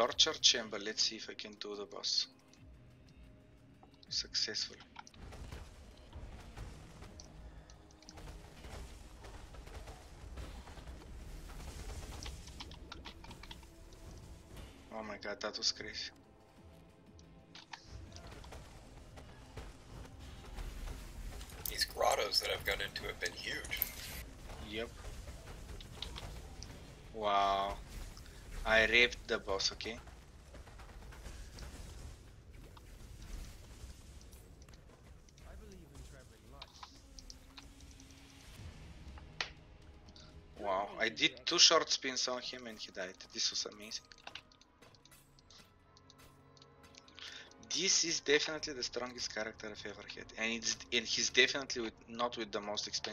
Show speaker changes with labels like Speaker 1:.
Speaker 1: torture chamber. Let's see if I can do the boss successfully. Oh my god, that was crazy.
Speaker 2: These grottos that I've got into have been huge.
Speaker 1: Yep. Wow. I raped the boss, okay? Wow. I did two short spins on him and he died. This was amazing. This is definitely the strongest character I've ever had, and it's and he's definitely with, not with the most expensive.